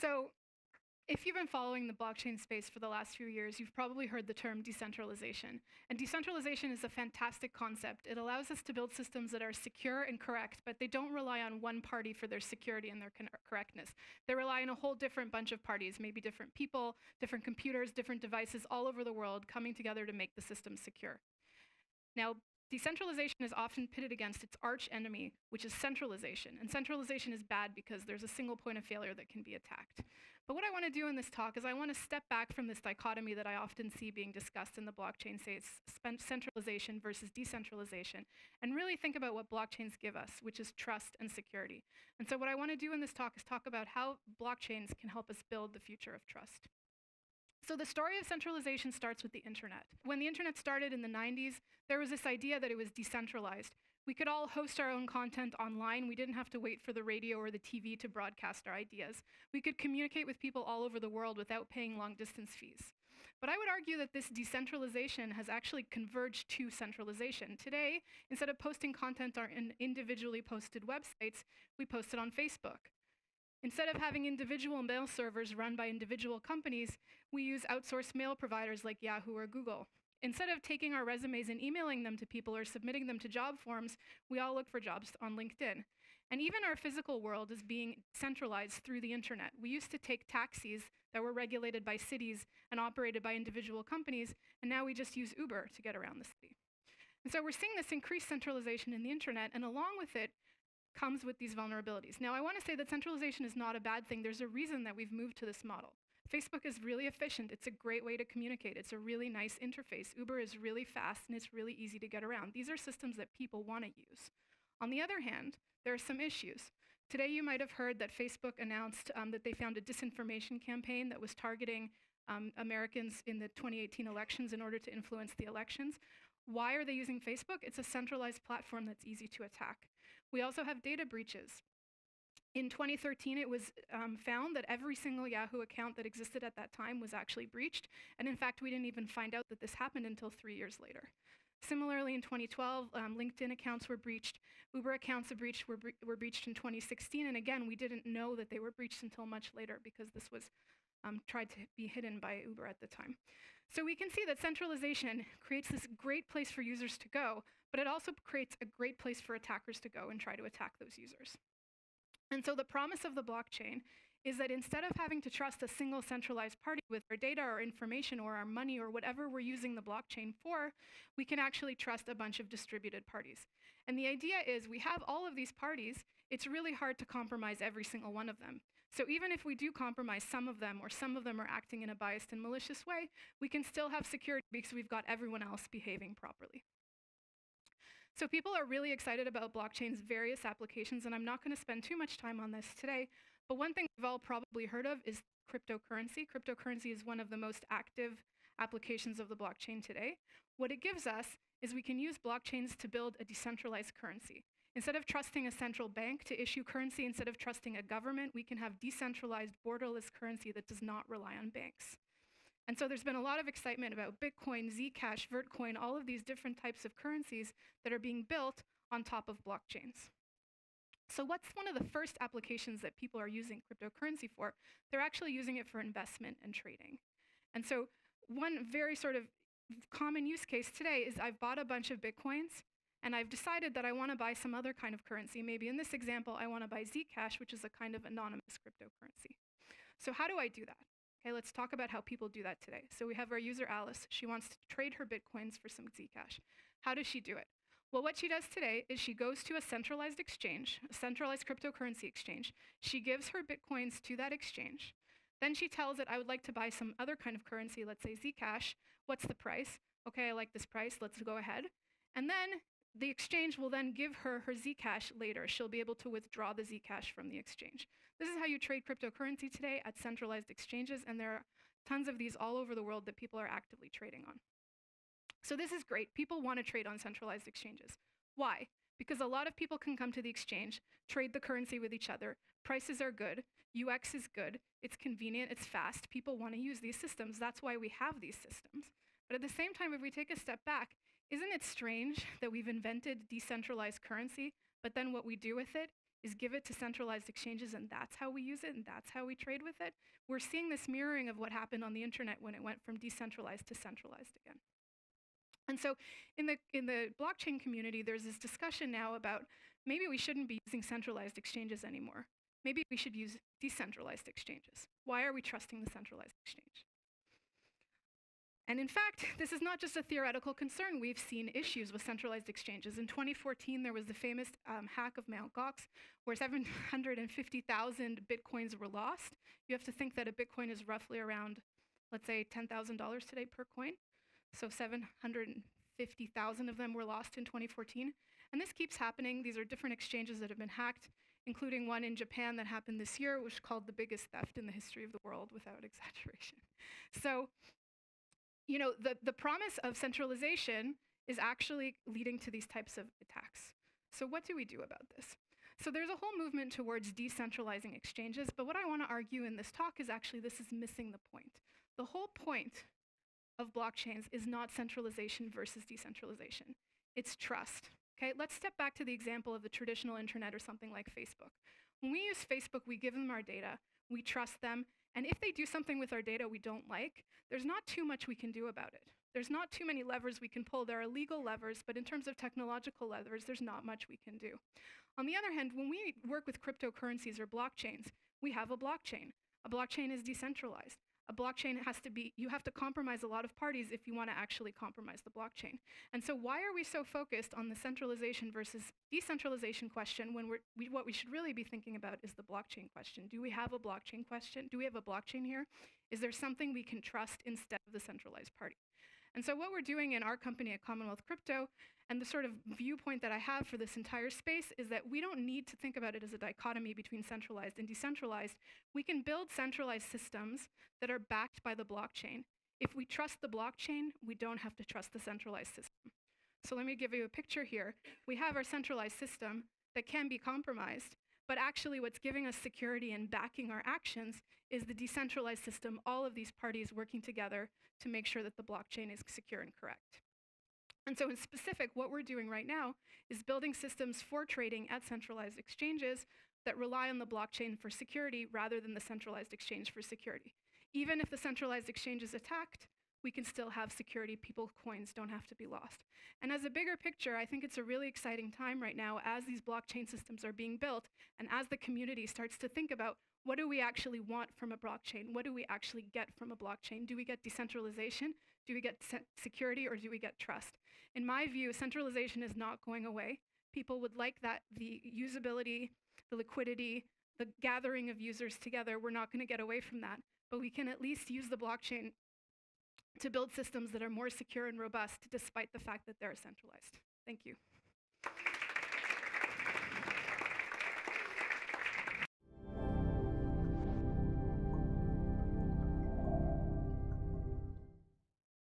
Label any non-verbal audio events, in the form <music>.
So if you've been following the blockchain space for the last few years, you've probably heard the term decentralization. And decentralization is a fantastic concept. It allows us to build systems that are secure and correct, but they don't rely on one party for their security and their correctness. They rely on a whole different bunch of parties, maybe different people, different computers, different devices all over the world coming together to make the system secure. Now, Decentralization is often pitted against its arch enemy, which is centralization. And centralization is bad because there's a single point of failure that can be attacked. But what I want to do in this talk is I want to step back from this dichotomy that I often see being discussed in the blockchain space, centralization versus decentralization, and really think about what blockchains give us, which is trust and security. And so what I want to do in this talk is talk about how blockchains can help us build the future of trust. So the story of centralization starts with the internet. When the internet started in the 90s, there was this idea that it was decentralized. We could all host our own content online. We didn't have to wait for the radio or the TV to broadcast our ideas. We could communicate with people all over the world without paying long distance fees. But I would argue that this decentralization has actually converged to centralization. Today, instead of posting content on individually posted websites, we post it on Facebook. Instead of having individual mail servers run by individual companies, we use outsourced mail providers like Yahoo or Google. Instead of taking our resumes and emailing them to people or submitting them to job forms, we all look for jobs on LinkedIn. And even our physical world is being centralized through the internet. We used to take taxis that were regulated by cities and operated by individual companies, and now we just use Uber to get around the city. And so we're seeing this increased centralization in the internet, and along with it, comes with these vulnerabilities. Now, I want to say that centralization is not a bad thing. There's a reason that we've moved to this model. Facebook is really efficient. It's a great way to communicate. It's a really nice interface. Uber is really fast and it's really easy to get around. These are systems that people want to use. On the other hand, there are some issues. Today, you might have heard that Facebook announced um, that they found a disinformation campaign that was targeting um, Americans in the 2018 elections in order to influence the elections. Why are they using Facebook? It's a centralized platform that's easy to attack. We also have data breaches. In 2013, it was um, found that every single Yahoo account that existed at that time was actually breached. And in fact, we didn't even find out that this happened until three years later. Similarly, in 2012, um, LinkedIn accounts were breached. Uber accounts breached were, bre were breached in 2016. And again, we didn't know that they were breached until much later because this was um, tried to be hidden by Uber at the time. So we can see that centralization creates this great place for users to go, but it also creates a great place for attackers to go and try to attack those users. And so the promise of the blockchain is that instead of having to trust a single centralized party with our data or information or our money or whatever we're using the blockchain for, we can actually trust a bunch of distributed parties. And the idea is we have all of these parties, it's really hard to compromise every single one of them. So even if we do compromise some of them or some of them are acting in a biased and malicious way, we can still have security because we've got everyone else behaving properly. So people are really excited about blockchain's various applications, and I'm not going to spend too much time on this today, but one thing we've all probably heard of is cryptocurrency. Cryptocurrency is one of the most active applications of the blockchain today. What it gives us is we can use blockchains to build a decentralized currency. Instead of trusting a central bank to issue currency, instead of trusting a government, we can have decentralized borderless currency that does not rely on banks. And so there's been a lot of excitement about Bitcoin, Zcash, Vertcoin, all of these different types of currencies that are being built on top of blockchains. So what's one of the first applications that people are using cryptocurrency for? They're actually using it for investment and trading. And so one very sort of common use case today is I've bought a bunch of Bitcoins and I've decided that I want to buy some other kind of currency. Maybe in this example, I want to buy Zcash, which is a kind of anonymous cryptocurrency. So how do I do that? Okay, let's talk about how people do that today. So we have our user Alice. She wants to trade her Bitcoins for some Zcash. How does she do it? Well, what she does today is she goes to a centralized exchange, a centralized cryptocurrency exchange. She gives her Bitcoins to that exchange. Then she tells it, I would like to buy some other kind of currency, let's say Zcash. What's the price? Okay, I like this price. Let's go ahead. And then the exchange will then give her her Zcash later. She'll be able to withdraw the Zcash from the exchange. This is how you trade cryptocurrency today at centralized exchanges, and there are tons of these all over the world that people are actively trading on. So this is great. People want to trade on centralized exchanges. Why? Because a lot of people can come to the exchange, trade the currency with each other. Prices are good. UX is good. It's convenient. It's fast. People want to use these systems. That's why we have these systems. But at the same time, if we take a step back, isn't it strange that we've invented decentralized currency, but then what we do with it is give it to centralized exchanges and that's how we use it and that's how we trade with it, we're seeing this mirroring of what happened on the internet when it went from decentralized to centralized again. And so in the, in the blockchain community, there's this discussion now about maybe we shouldn't be using centralized exchanges anymore. Maybe we should use decentralized exchanges. Why are we trusting the centralized exchange? And in fact, <laughs> this is not just a theoretical concern. We've seen issues with centralized exchanges. In 2014, there was the famous um, hack of Mt. Gox, where 750,000 bitcoins were lost. You have to think that a bitcoin is roughly around, let's say, $10,000 today per coin. So 750,000 of them were lost in 2014. And this keeps happening. These are different exchanges that have been hacked, including one in Japan that happened this year, which called the biggest theft in the history of the world, without <laughs> exaggeration. So you know, the, the promise of centralization is actually leading to these types of attacks. So what do we do about this? So there's a whole movement towards decentralizing exchanges, but what I want to argue in this talk is actually this is missing the point. The whole point of blockchains is not centralization versus decentralization. It's trust. Okay, let's step back to the example of the traditional internet or something like Facebook. When we use Facebook, we give them our data, we trust them, and if they do something with our data we don't like, there's not too much we can do about it. There's not too many levers we can pull. There are legal levers, but in terms of technological levers, there's not much we can do. On the other hand, when we work with cryptocurrencies or blockchains, we have a blockchain. A blockchain is decentralized a blockchain has to be, you have to compromise a lot of parties if you want to actually compromise the blockchain. And so why are we so focused on the centralization versus decentralization question when we're, we, what we should really be thinking about is the blockchain question. Do we have a blockchain question? Do we have a blockchain here? Is there something we can trust instead of the centralized party? And so what we're doing in our company at Commonwealth Crypto, and the sort of viewpoint that I have for this entire space is that we don't need to think about it as a dichotomy between centralized and decentralized. We can build centralized systems that are backed by the blockchain. If we trust the blockchain, we don't have to trust the centralized system. So let me give you a picture here. We have our centralized system that can be compromised, but actually what's giving us security and backing our actions is the decentralized system, all of these parties working together to make sure that the blockchain is secure and correct. And so in specific, what we're doing right now is building systems for trading at centralized exchanges that rely on the blockchain for security rather than the centralized exchange for security. Even if the centralized exchange is attacked, we can still have security. People's coins don't have to be lost. And as a bigger picture, I think it's a really exciting time right now as these blockchain systems are being built and as the community starts to think about what do we actually want from a blockchain? What do we actually get from a blockchain? Do we get decentralization? Do we get security or do we get trust? In my view, centralization is not going away. People would like that the usability, the liquidity, the gathering of users together, we're not going to get away from that. But we can at least use the blockchain to build systems that are more secure and robust despite the fact that they're centralized. Thank you.